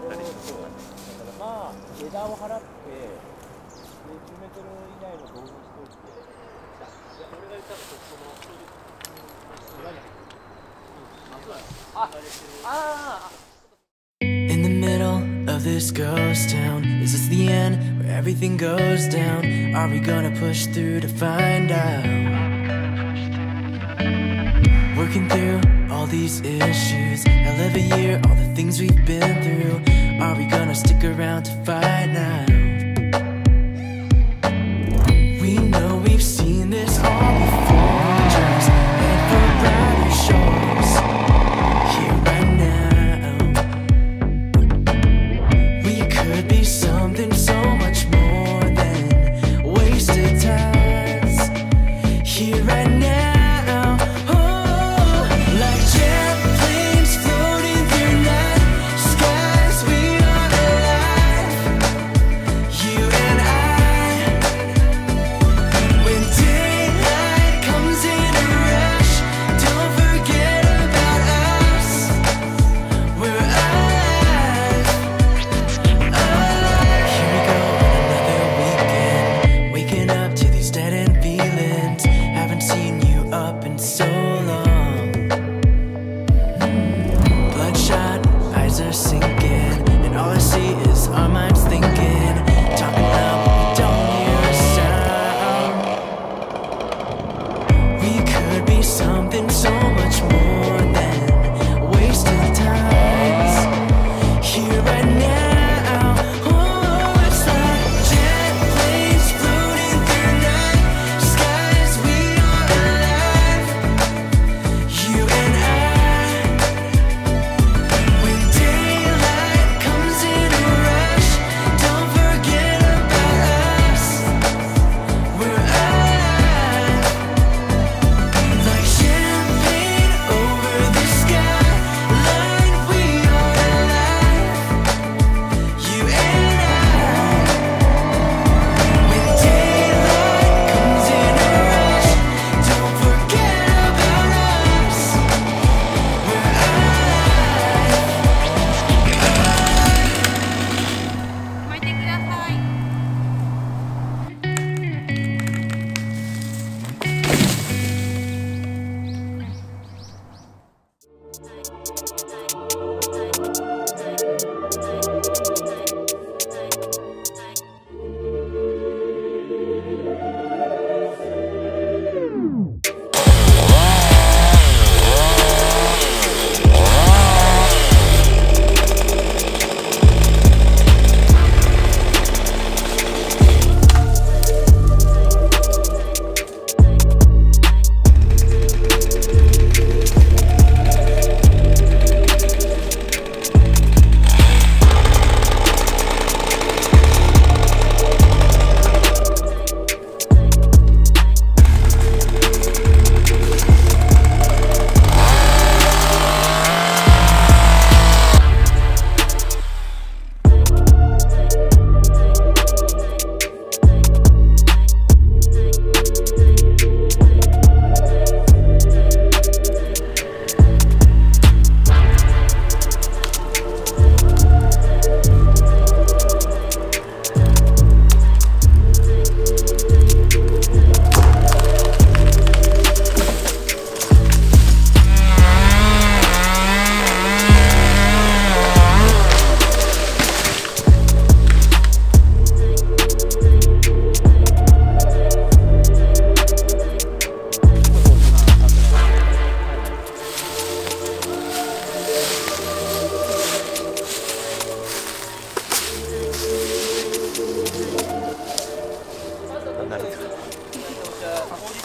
かったりするとかねだからまあ枝を払ってで10メートル以内の道路にしといて俺が言ったらそのああ In the middle of this ghost town, is this the end where everything goes down? Are we gonna push through to find out? Working through all these issues, hell of a year, all the things we've been through. Are we gonna stick around to find out? We know we've seen this all before, right now. We could be something so see is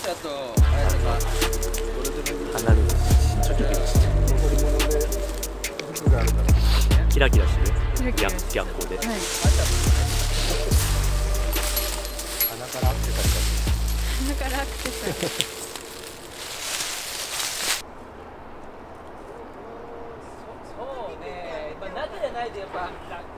者と綾瀬離れるちょっとキラキラしてる逆逆光で、はい、鼻からアクセサリー鼻からアクセサリーそうね、まあ、中じゃないとやっぱ。